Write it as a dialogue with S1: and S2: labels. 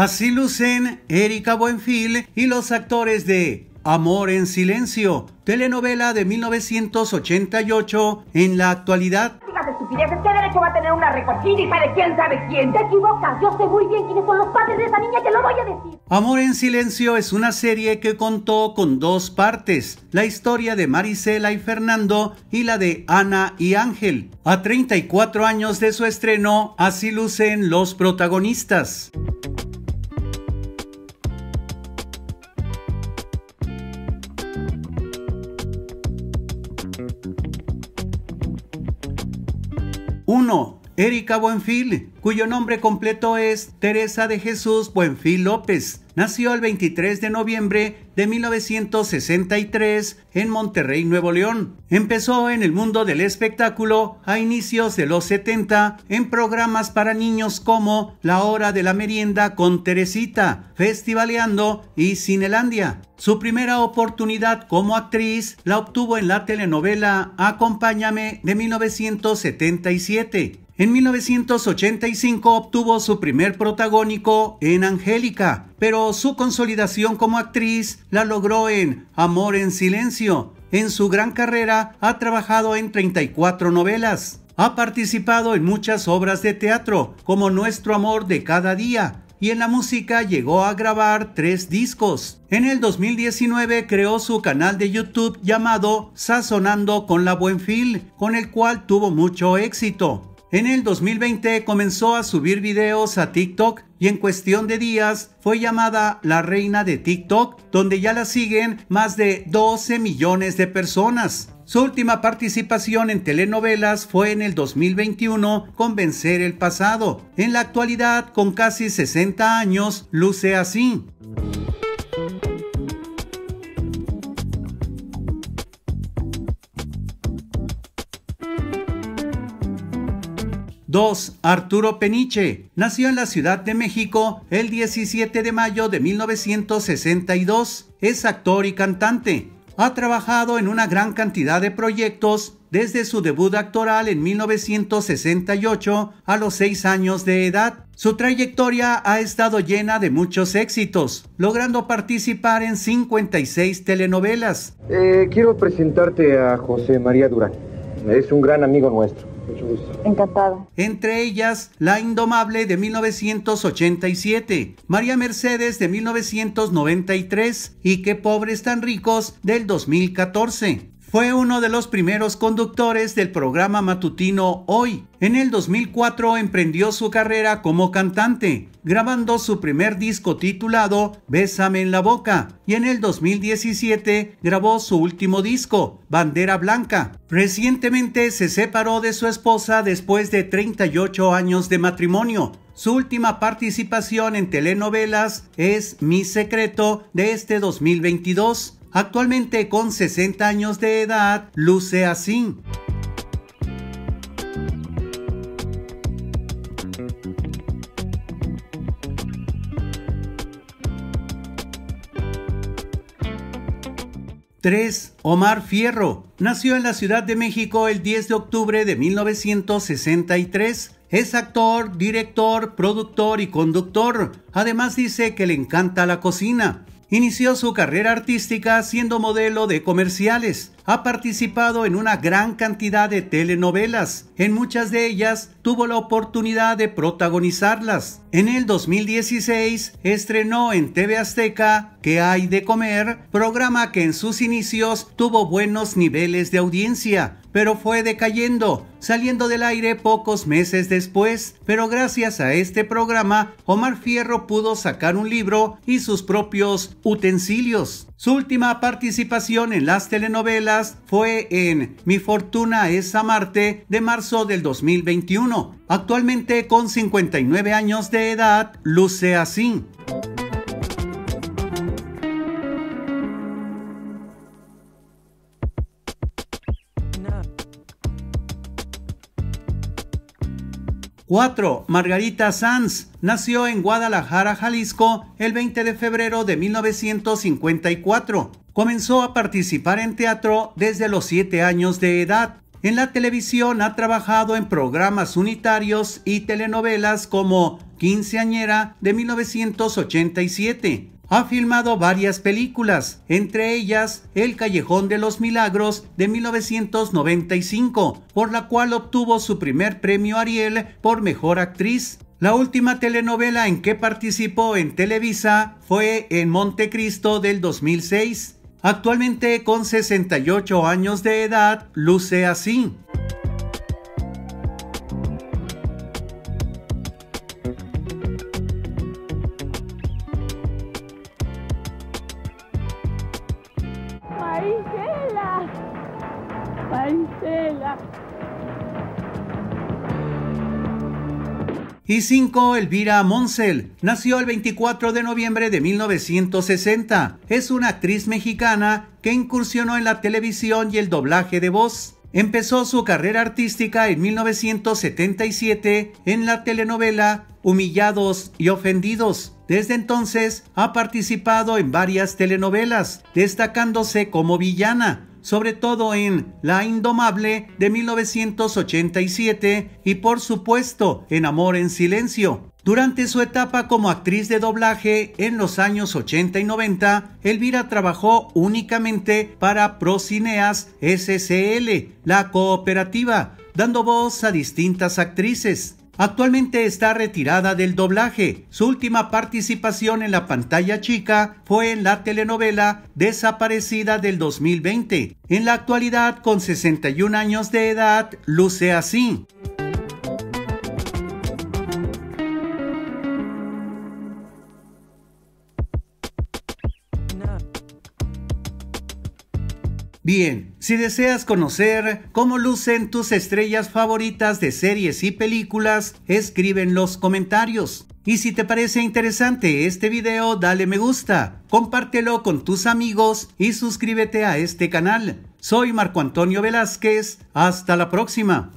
S1: Así lucen Erika Buenfil y los actores de Amor en Silencio, telenovela de 1988 en la actualidad.
S2: estupideces, ¿qué derecho va a tener una recochita de quién sabe quién? Te equivocas, yo sé muy bien quiénes son los padres de esa niña, te lo voy a decir.
S1: Amor en Silencio es una serie que contó con dos partes, la historia de Marisela y Fernando y la de Ana y Ángel. A 34 años de su estreno, así lucen los protagonistas. 1. Erika Buenfil, cuyo nombre completo es Teresa de Jesús Buenfil López. Nació el 23 de noviembre de 1963 en Monterrey, Nuevo León. Empezó en el mundo del espectáculo a inicios de los 70 en programas para niños como La Hora de la Merienda con Teresita, Festivaleando y Cinelandia. Su primera oportunidad como actriz la obtuvo en la telenovela Acompáñame de 1977. En 1985 obtuvo su primer protagónico en Angélica, pero su consolidación como actriz la logró en Amor en Silencio. En su gran carrera ha trabajado en 34 novelas. Ha participado en muchas obras de teatro, como Nuestro Amor de cada día, y en la música llegó a grabar tres discos. En el 2019 creó su canal de YouTube llamado Sazonando con la Buenfil, con el cual tuvo mucho éxito. En el 2020 comenzó a subir videos a TikTok y en cuestión de días fue llamada la reina de TikTok, donde ya la siguen más de 12 millones de personas. Su última participación en telenovelas fue en el 2021 con Vencer el Pasado. En la actualidad, con casi 60 años, luce así. 2. Arturo Peniche. Nació en la Ciudad de México el 17 de mayo de 1962. Es actor y cantante. Ha trabajado en una gran cantidad de proyectos desde su debut actoral en 1968 a los 6 años de edad. Su trayectoria ha estado llena de muchos éxitos, logrando participar en 56 telenovelas.
S3: Eh, quiero presentarte a José María Durán. Es un gran amigo nuestro.
S4: Encantado.
S1: Entre ellas, La Indomable de 1987, María Mercedes de 1993 y Qué pobres tan ricos del 2014. Fue uno de los primeros conductores del programa matutino Hoy. En el 2004 emprendió su carrera como cantante, grabando su primer disco titulado Bésame en la boca, y en el 2017 grabó su último disco, Bandera Blanca. Recientemente se separó de su esposa después de 38 años de matrimonio. Su última participación en telenovelas es Mi Secreto de este 2022 Actualmente con 60 años de edad, luce así. Tres, Omar Fierro. Nació en la Ciudad de México el 10 de octubre de 1963. Es actor, director, productor y conductor. Además dice que le encanta la cocina. Inició su carrera artística siendo modelo de comerciales. Ha participado en una gran cantidad de telenovelas. En muchas de ellas tuvo la oportunidad de protagonizarlas. En el 2016 estrenó en TV Azteca ¿Qué hay de comer? programa que en sus inicios tuvo buenos niveles de audiencia pero fue decayendo, saliendo del aire pocos meses después. Pero gracias a este programa, Omar Fierro pudo sacar un libro y sus propios utensilios. Su última participación en las telenovelas fue en Mi fortuna es amarte de marzo del 2021. Actualmente con 59 años de edad, luce así. 4. Margarita Sanz nació en Guadalajara, Jalisco, el 20 de febrero de 1954. Comenzó a participar en teatro desde los 7 años de edad. En la televisión ha trabajado en programas unitarios y telenovelas como Quinceañera de 1987. Ha filmado varias películas, entre ellas El Callejón de los Milagros de 1995, por la cual obtuvo su primer premio Ariel por Mejor Actriz. La última telenovela en que participó en Televisa fue en Montecristo del 2006. Actualmente con 68 años de edad, luce así. Y 5. Elvira Monsel. Nació el 24 de noviembre de 1960. Es una actriz mexicana que incursionó en la televisión y el doblaje de voz. Empezó su carrera artística en 1977 en la telenovela Humillados y Ofendidos. Desde entonces ha participado en varias telenovelas, destacándose como villana, sobre todo en La Indomable de 1987 y por supuesto en Amor en Silencio. Durante su etapa como actriz de doblaje en los años 80 y 90, Elvira trabajó únicamente para Procineas SCL, la cooperativa, dando voz a distintas actrices. Actualmente está retirada del doblaje. Su última participación en la pantalla chica fue en la telenovela Desaparecida del 2020. En la actualidad, con 61 años de edad, luce así. Bien, si deseas conocer cómo lucen tus estrellas favoritas de series y películas, escribe en los comentarios. Y si te parece interesante este video, dale me gusta, compártelo con tus amigos y suscríbete a este canal. Soy Marco Antonio Velázquez, hasta la próxima.